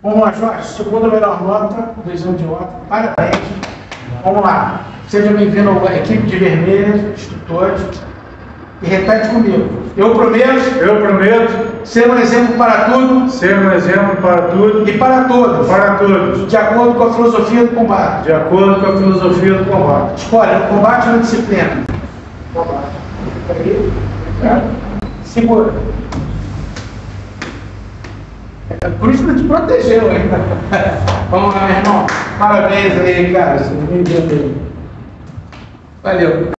Vamos lá, Jorge. Segunda melhor nota do exame de ontem. Parabéns. Vamos lá. Seja bem-vindo à equipe de vermelhas, instrutores. E repete comigo. Eu prometo Eu prometo ser um exemplo para tudo ser um exemplo para tudo e para todos, para todos, de acordo com a filosofia do combate. de acordo com a filosofia do combate. Escolhe, no combate ou na disciplina? Combate. Segura. É por isso que te protegeu ainda. Vamos lá, meu irmão. Parabéns aí, cara. Entendeu. Valeu.